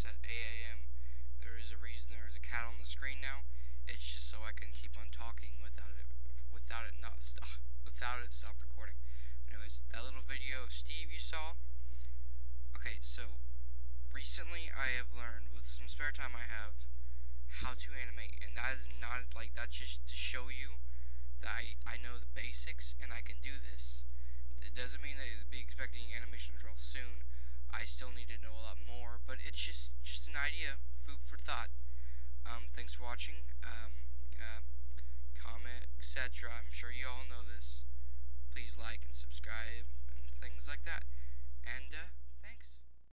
this at 8 a.m. There is a reason there is a cat on the screen now. It's just so I can keep on talking without it without it not stop without it stop recording. Anyways, that little video of Steve you saw. Okay, so recently I have learned with some spare time I have how to animate and that is not like that's just to show you that I, I know the basics and I can do this. It doesn't mean that you'd be expecting animations need to know a lot more, but it's just just an idea, food for thought. Um, thanks for watching. Um, uh, comment, etc. I'm sure you all know this. Please like and subscribe and things like that.